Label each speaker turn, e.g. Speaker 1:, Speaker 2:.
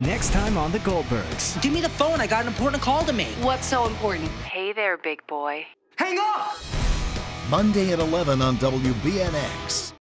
Speaker 1: Next time on The Goldbergs.
Speaker 2: Give me the phone. I got an important call to make.
Speaker 3: What's so important?
Speaker 4: Hey there, big boy.
Speaker 2: Hang up!
Speaker 5: Monday at 11 on WBNX.